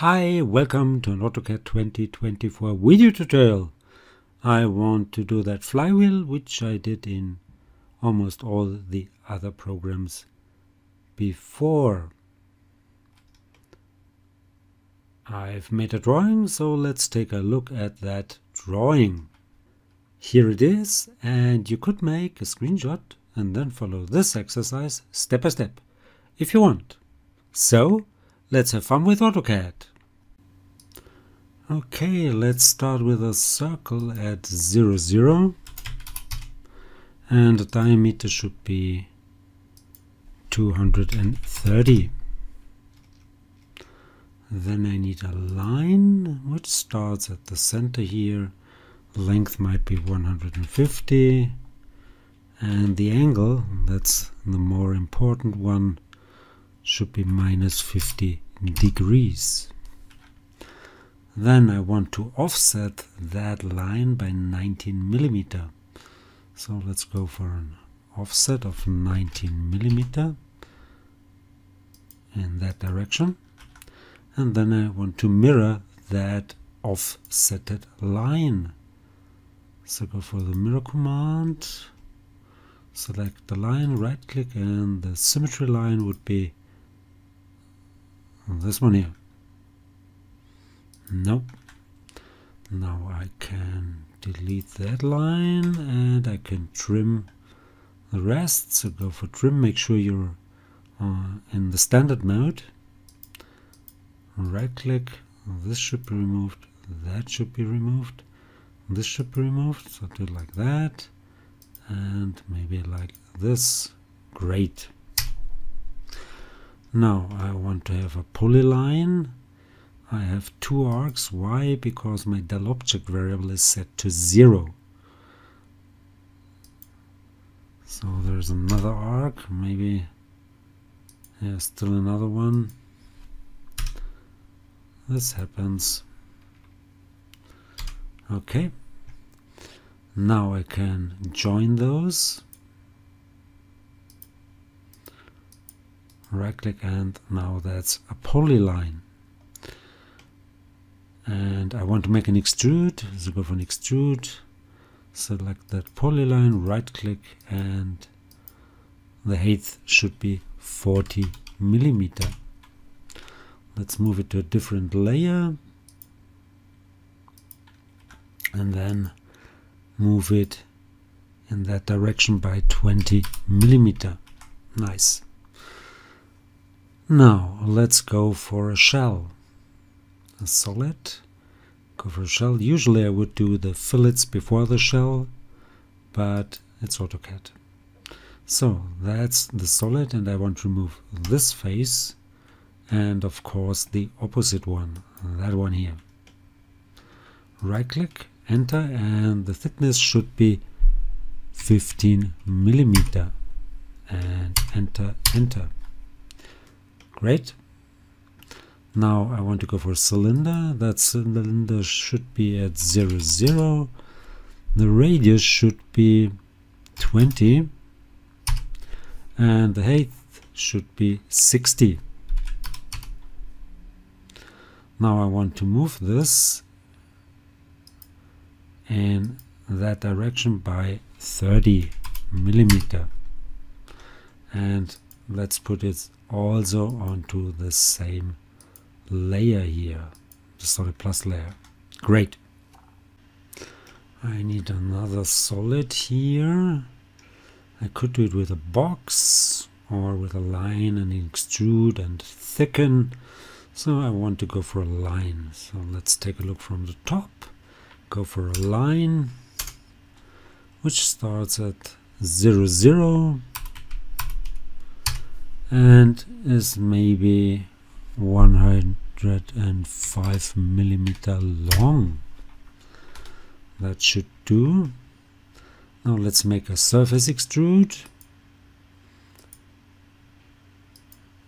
Hi, welcome to an AutoCAD 2024 video tutorial. I want to do that flywheel, which I did in almost all the other programs before. I've made a drawing, so let's take a look at that drawing. Here it is, and you could make a screenshot and then follow this exercise step by step, if you want. So, let's have fun with AutoCAD. Okay, let's start with a circle at 0, 0. And the diameter should be 230. Then I need a line which starts at the center here. Length might be 150. And the angle, that's the more important one, should be minus 50 degrees. Then I want to offset that line by 19 millimeter. So let's go for an offset of 19 millimeter in that direction. And then I want to mirror that offsetted line. So go for the mirror command, select the line, right click, and the symmetry line would be this one here. Nope. Now I can delete that line and I can trim the rest. So go for trim, make sure you're uh, in the standard mode. Right click, this should be removed, that should be removed, this should be removed. So do it like that and maybe like this. Great. Now I want to have a polyline I have two arcs. Why? Because my del object variable is set to zero. So there's another arc, maybe yeah, still another one. This happens. Okay. Now I can join those. Right click and now that's a polyline and I want to make an extrude so go for an extrude. Select that polyline right click and the height should be 40 millimeter. Let's move it to a different layer. And then move it in that direction by 20 millimeter. Nice. Now let's go for a shell a solid cover shell. Usually I would do the fillets before the shell, but it's AutoCAD. So that's the solid and I want to remove this face and of course the opposite one, that one here. Right click, enter and the thickness should be 15 millimeter and enter, enter. Great. Now I want to go for cylinder. That cylinder should be at 0, 0. The radius should be 20. And the height should be 60. Now I want to move this in that direction by 30 millimeter. And let's put it also onto the same layer here, the solid plus layer. Great. I need another solid here. I could do it with a box or with a line and extrude and thicken. So I want to go for a line. So let's take a look from the top. Go for a line which starts at 0, 0 and is maybe 105 millimeter long. That should do. Now let's make a surface extrude.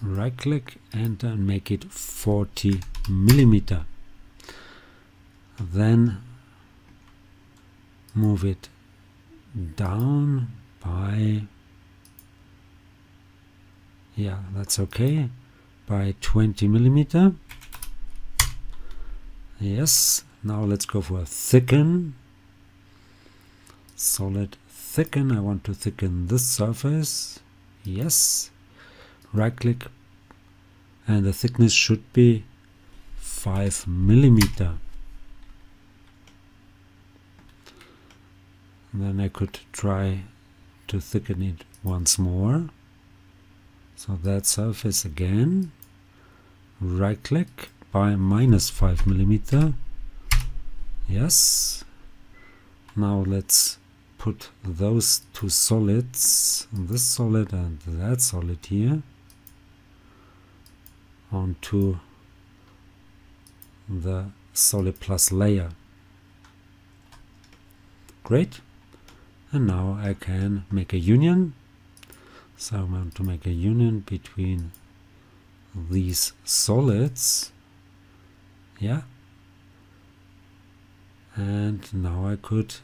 Right click and make it 40 millimeter. Then move it down by yeah that's okay by 20 millimeter yes now let's go for a thicken. Solid thicken I want to thicken this surface. Yes. Right click and the thickness should be 5 millimeter. Then I could try to thicken it once more. So that surface again. Right click by minus 5 millimeter. Yes. Now let's put those two solids this solid and that solid here onto the solid plus layer. Great. And now I can make a union. So I want to make a union between these solids yeah? And now I could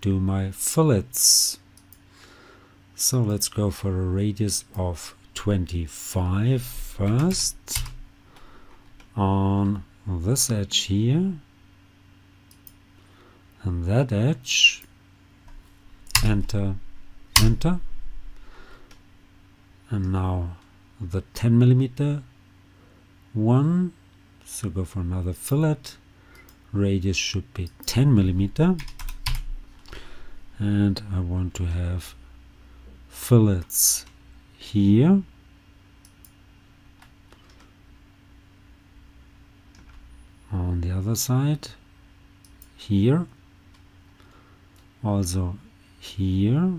do my fillets. So let's go for a radius of 25 first. On this edge here. And that edge. Enter enter. And now the 10 millimeter one so go for another fillet. Radius should be 10 millimeter. And I want to have fillets here. On the other side here. Also here.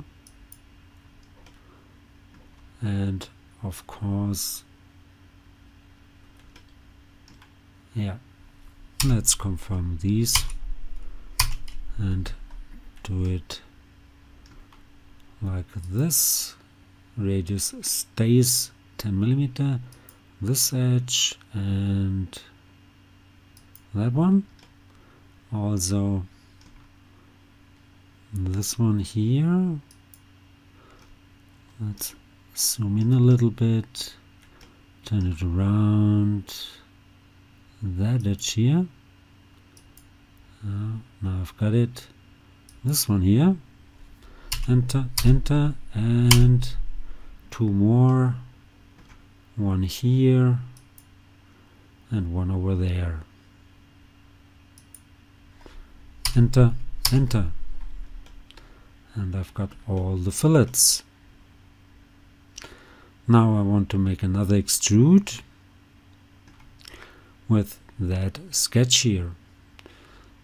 And of course yeah. Let's confirm these and do it like this. Radius stays 10 millimeter this edge and that one. Also this one here. Let's zoom in a little bit turn it around that edge here uh, now I've got it this one here. Enter enter and two more. One here and one over there. Enter enter. And I've got all the fillets. Now I want to make another extrude with that sketch here.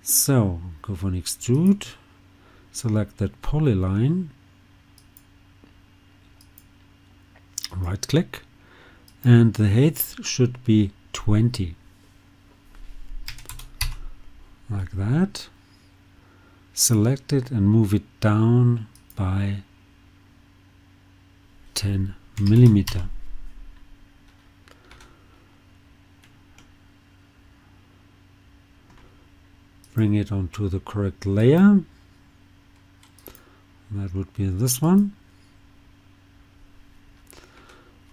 So go for an extrude, select that polyline, right click, and the height should be 20. Like that. Select it and move it down by 10 millimeter. Bring it onto the correct layer. That would be this one.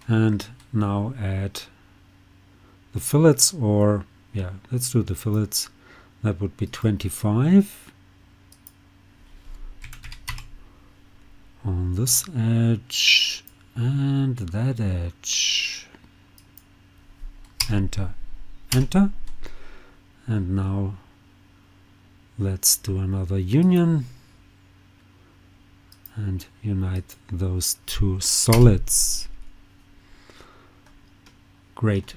And now add the fillets or yeah, let's do the fillets. That would be 25 on this edge and that edge enter enter and now let's do another union and unite those two solids. Great.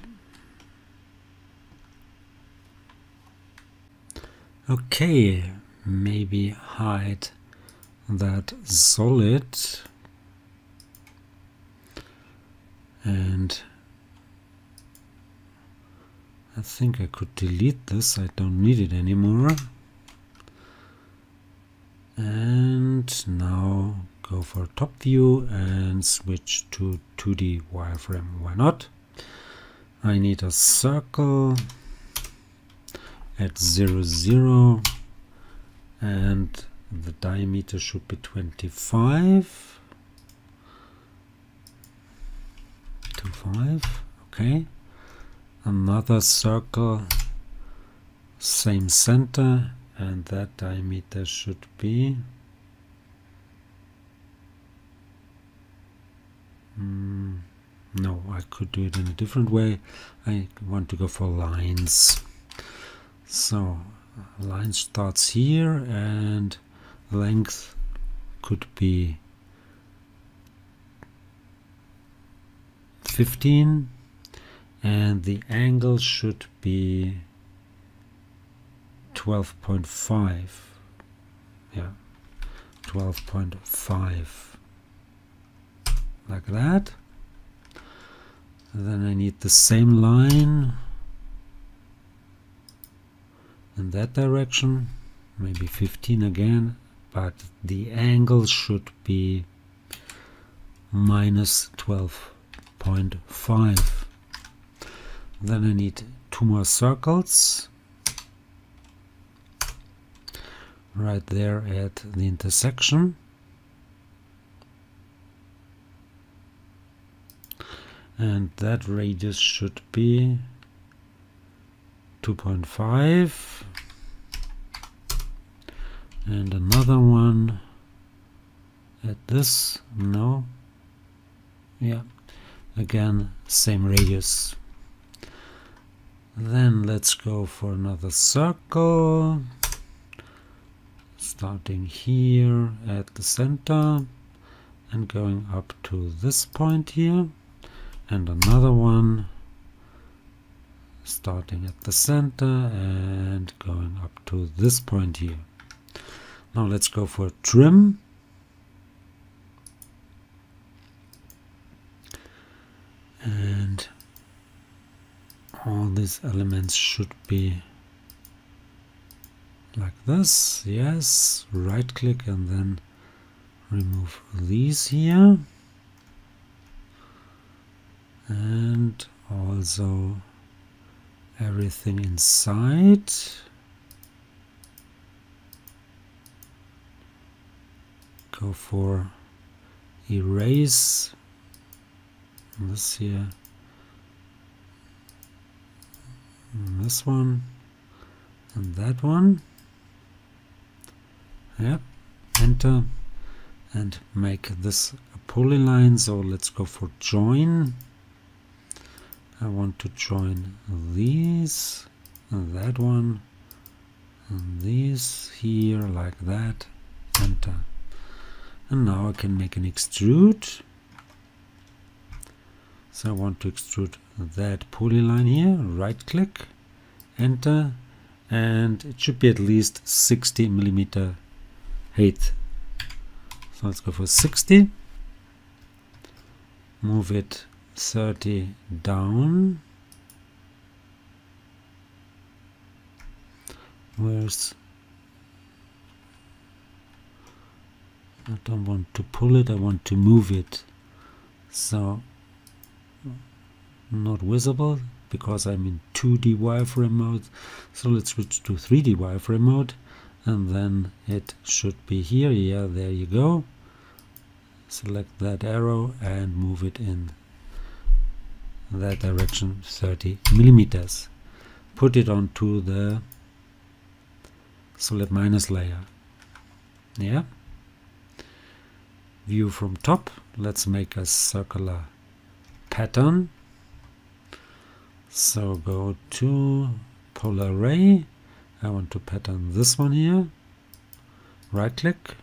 Okay maybe hide that solid and I think I could delete this I don't need it anymore and now go for top view and switch to 2D wireframe. Why not? I need a circle at 0 0 and the diameter should be 25. 25, okay. Another circle same center and that diameter should be mm, no I could do it in a different way. I want to go for lines. So line starts here and length could be 15 and the angle should be 12.5 yeah. 12.5 like that. And then I need the same line. In that direction. Maybe 15 again. But the angle should be minus 12.5 then I need two more circles right there at the intersection. And that radius should be 2.5 and another one at this no. Yeah again same radius. Then let's go for another circle starting here at the center and going up to this point here and another one starting at the center and going up to this point here. Now let's go for trim. And all these elements should be like this yes right click and then remove these here. And also everything inside. Go for erase. This here. And this one. And that one yep. Enter and make this a polyline. So let's go for join. I want to join these and that one and these here like that. Enter. And now I can make an extrude. So I want to extrude that polyline here. Right click enter and it should be at least 60 millimeter height so let's go for 60 move it 30 down. Where's I don't want to pull it I want to move it. So not visible because I'm in 2D wireframe mode. So let's switch to 3D wireframe mode and then it should be here. Yeah there you go. Select that arrow and move it in that direction 30 millimeters. Put it onto the solid minus layer. Yeah. View from top. Let's make a circular pattern. So go to polar array I want to pattern this one here. Right click.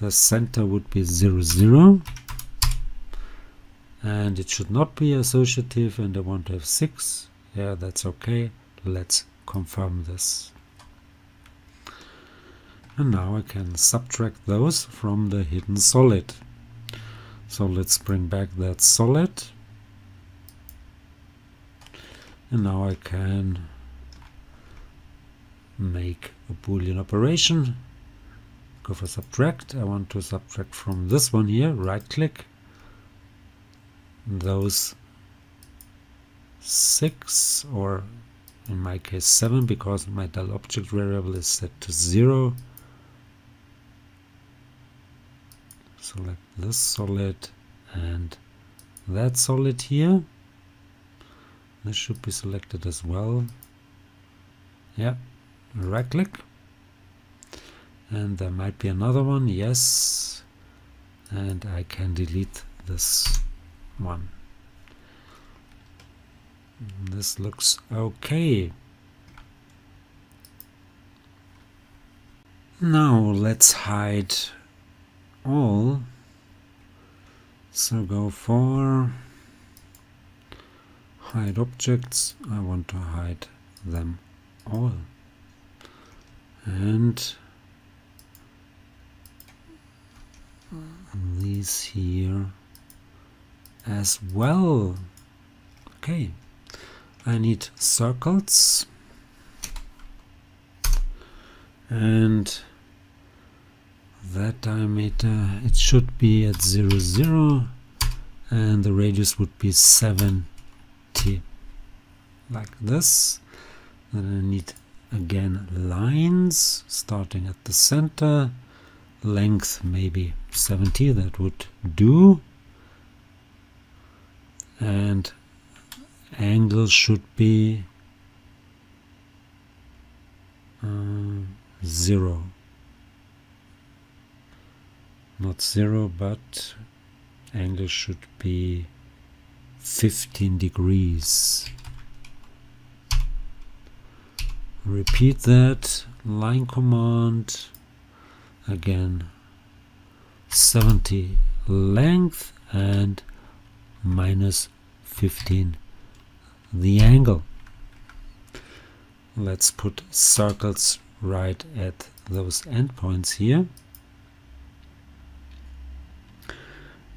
The center would be 0 0 and it should not be associative and I want to have 6 yeah that's okay. Let's confirm this. And now I can subtract those from the hidden solid. So let's bring back that solid. And now I can make a boolean operation. Go for subtract. I want to subtract from this one here. Right click those six or in my case seven because my del object variable is set to zero. Select this solid and that solid here. This should be selected as well. Yeah right click. And there might be another one yes. And I can delete this one. This looks okay. Now let's hide all. So go for hide objects. I want to hide them all and these here as well. Okay. I need circles. And that diameter it should be at 0 0 and the radius would be 70 like this. Then I need again lines starting at the center. Length maybe 70 that would do. And angle should be uh, zero. Not zero but angle should be 15 degrees repeat that line command again. 70 length and minus 15 the angle. Let's put circles right at those endpoints here.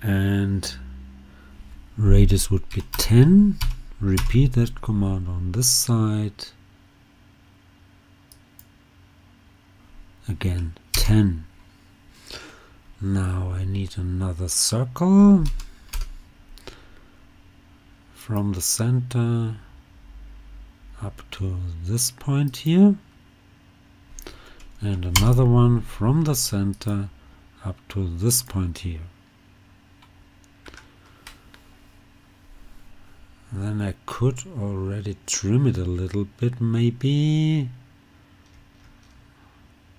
And radius would be 10 repeat that command on this side again 10 now I need another circle from the center up to this point here and another one from the center up to this point here. Then I could already trim it a little bit maybe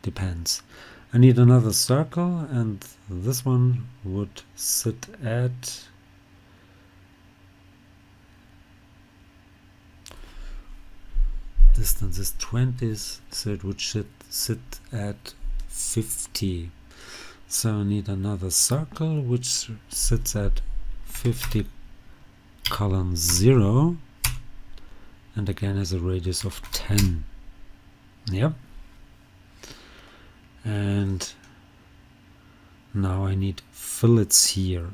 depends. I need another circle and this one would sit at distance is 20 so it would sit, sit at 50 so I need another circle which sits at 50 colon 0 and again has a radius of 10 yep and now I need fillets here.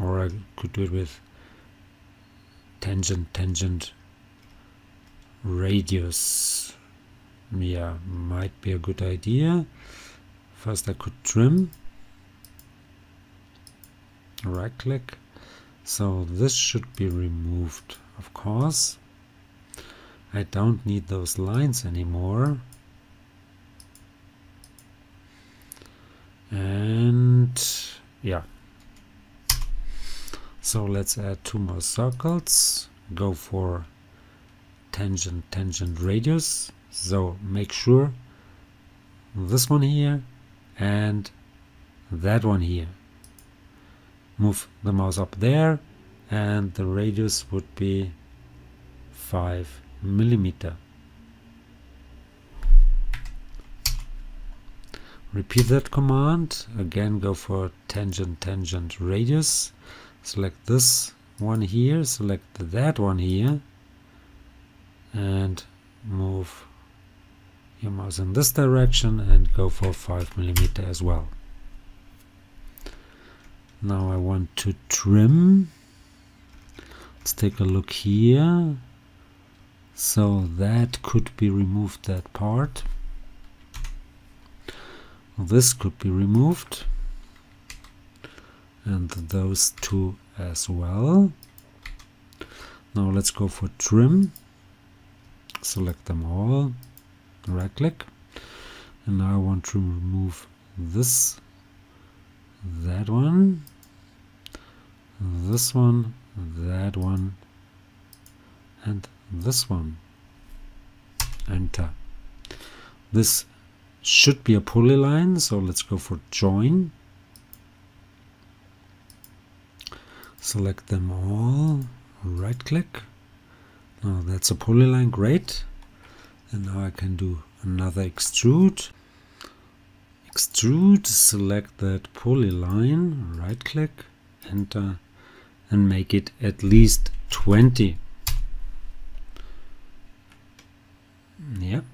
Or I could do it with tangent tangent radius. Yeah might be a good idea. First I could trim. Right click. So this should be removed of course. I don't need those lines anymore and yeah. So let's add two more circles. Go for tangent tangent radius. So make sure this one here and that one here. Move the mouse up there and the radius would be 5 millimeter repeat that command. Again go for tangent tangent radius. Select this one here select that one here and move your mouse in this direction and go for 5 millimeter as well. Now I want to trim. Let's take a look here. So that could be removed that part this could be removed. And those two as well. Now let's go for trim. Select them all. Right click. And now I want to remove this that one this one that one and this one. Enter. This should be a polyline, so let's go for join. Select them all, right click. Now that's a polyline, great. And now I can do another extrude. Extrude, select that polyline, right click, enter, and make it at least 20. Yep.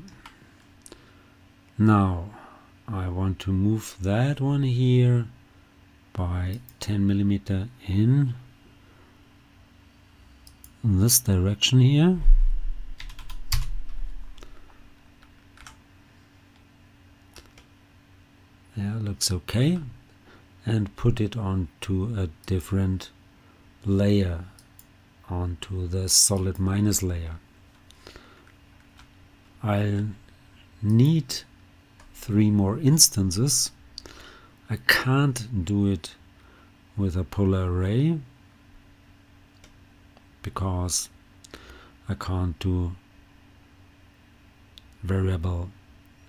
Now I want to move that one here by 10 millimeter in this direction here. Yeah, looks okay. And put it onto a different layer, onto the solid minus layer. I'll need three more instances. I can't do it with a polar array because I can't do variable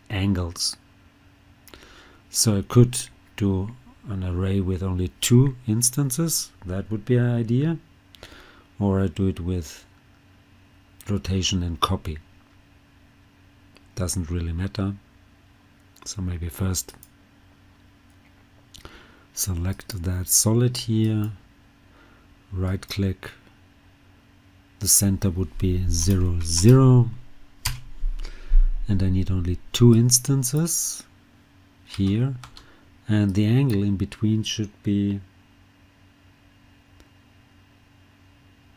angles. So I could do an array with only two instances, that would be an idea, or I do it with rotation and copy. Doesn't really matter. So maybe first select that solid here, right click the center would be 0 0 and I need only two instances here. And the angle in between should be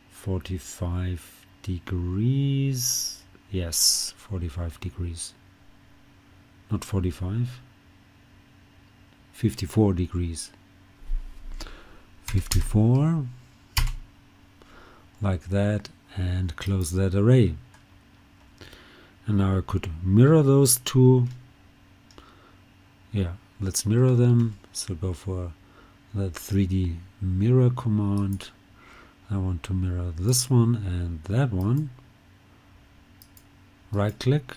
45 degrees. Yes 45 degrees not 45 54 degrees 54 like that and close that array. And now I could mirror those two. Yeah, let's mirror them. So go for that 3D mirror command. I want to mirror this one and that one. Right click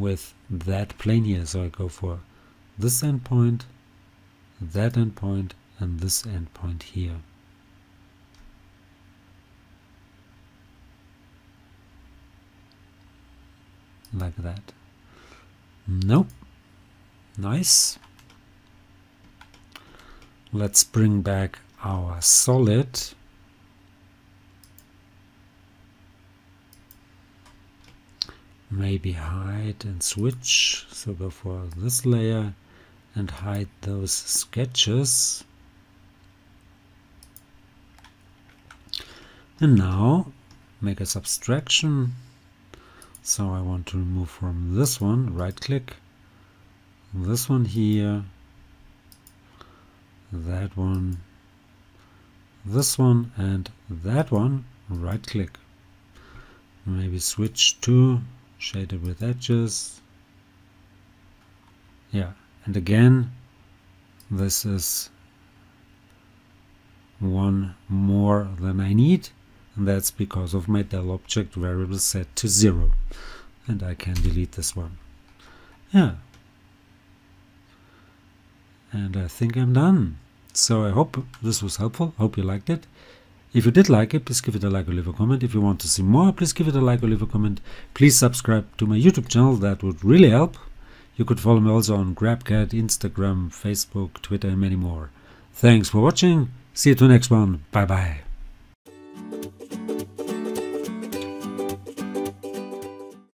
with that plane here. So I go for this endpoint, that endpoint, and this endpoint here. like that. Nope. Nice. Let's bring back our solid. Maybe hide and switch. So go for this layer and hide those sketches. And now make a subtraction. So I want to remove from this one right click this one here. That one. This one and that one right click maybe switch to shaded with edges. Yeah and again this is one more than I need and that's because of my del object variable set to zero and I can delete this one. Yeah. And I think I'm done. So I hope this was helpful. Hope you liked it if you did like it please give it a like or leave a comment if you want to see more please give it a like or leave a comment please subscribe to my YouTube channel that would really help you could follow me also on GrabCAD, Instagram, Facebook, Twitter and many more. Thanks for watching. See you to the next one. Bye bye.